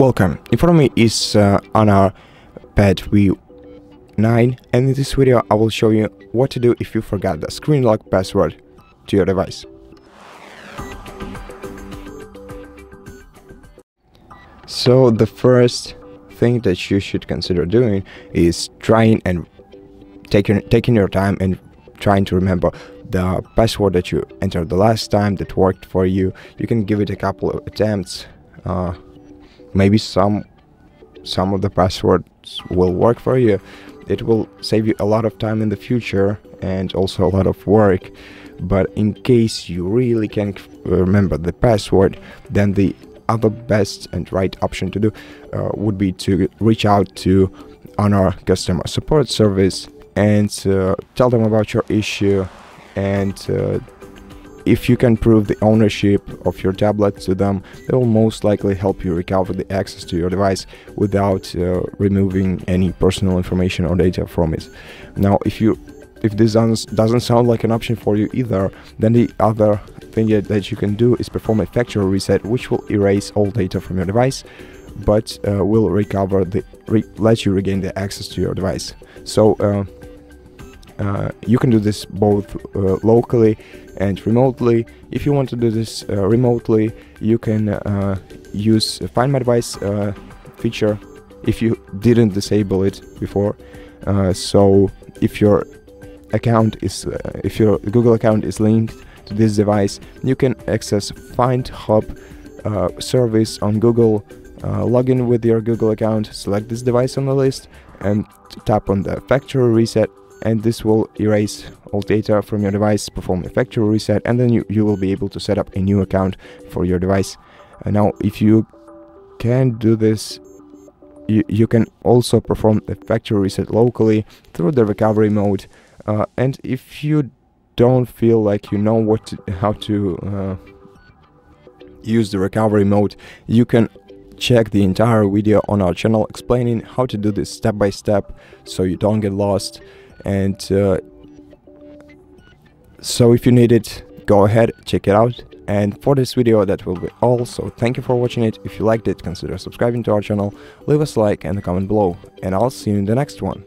Welcome, in front of me is uh, Honor Pad V9 and in this video I will show you what to do if you forgot the screen lock password to your device. So the first thing that you should consider doing is trying and taking taking your time and trying to remember the password that you entered the last time that worked for you. You can give it a couple of attempts. Uh, maybe some some of the passwords will work for you. It will save you a lot of time in the future and also a lot of work. But in case you really can't remember the password then the other best and right option to do uh, would be to reach out to Honor customer support service and uh, tell them about your issue and uh, if you can prove the ownership of your tablet to them, they will most likely help you recover the access to your device without uh, removing any personal information or data from it. Now, if you if this doesn't sound like an option for you either, then the other thing that you can do is perform a factory reset, which will erase all data from your device, but uh, will recover the re let you regain the access to your device. So. Uh, you can do this both uh, locally and remotely. If you want to do this uh, remotely, you can uh, use Find My Device uh, feature if you didn't disable it before. so if your account is, if your Google account is linked to this device, you can access Find Hub service on Google. log in with your Google account, select this device on the list, and tap on the factory reset and this will erase all data from your device, perform a factory reset, and then you, you will be able to set up a new account for your device. Uh, now, if you can do this, you, you can also perform a factory reset locally through the recovery mode. Uh, and if you don't feel like you know what to, how to uh, use the recovery mode, you can check the entire video on our channel explaining how to do this step by step so you don't get lost and uh, so if you need it go ahead check it out. And for this video that will be all. So thank you for watching it. If you liked it consider subscribing to our channel. Leave us a like and a comment below. And i'll see you in the next one